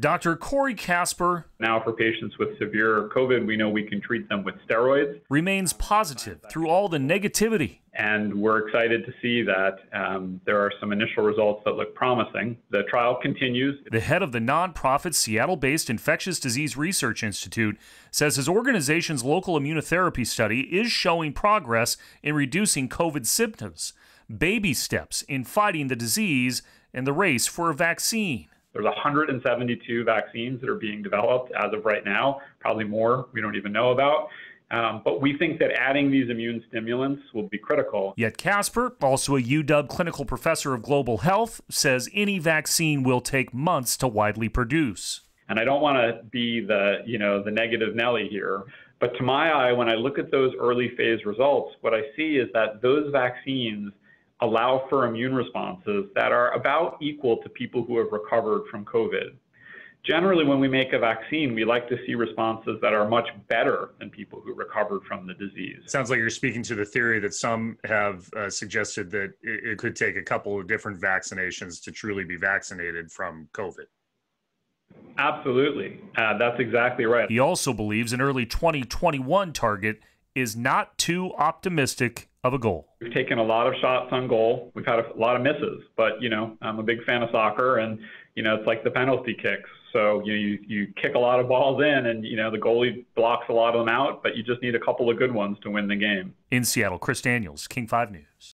Dr. Corey Casper. Now, for patients with severe COVID, we know we can treat them with steroids. Remains positive through all the negativity. And we're excited to see that um, there are some initial results that look promising. The trial continues. The head of the nonprofit Seattle based Infectious Disease Research Institute says his organization's local immunotherapy study is showing progress in reducing COVID symptoms, baby steps in fighting the disease, and the race for a vaccine. There's 172 vaccines that are being developed as of right now, probably more we don't even know about. Um, but we think that adding these immune stimulants will be critical. Yet Casper, also a UW clinical professor of global health, says any vaccine will take months to widely produce. And I don't want to be the, you know, the negative Nelly here, but to my eye, when I look at those early phase results, what I see is that those vaccines allow for immune responses that are about equal to people who have recovered from COVID. Generally, when we make a vaccine, we like to see responses that are much better than people who recovered from the disease. Sounds like you're speaking to the theory that some have uh, suggested that it, it could take a couple of different vaccinations to truly be vaccinated from COVID. Absolutely. Uh, that's exactly right. He also believes an early 2021 target is not too optimistic of a goal. We've taken a lot of shots on goal. We've had a lot of misses, but you know, I'm a big fan of soccer, and you know, it's like the penalty kicks. So you know, you, you kick a lot of balls in, and you know, the goalie blocks a lot of them out, but you just need a couple of good ones to win the game. In Seattle, Chris Daniels, King Five News.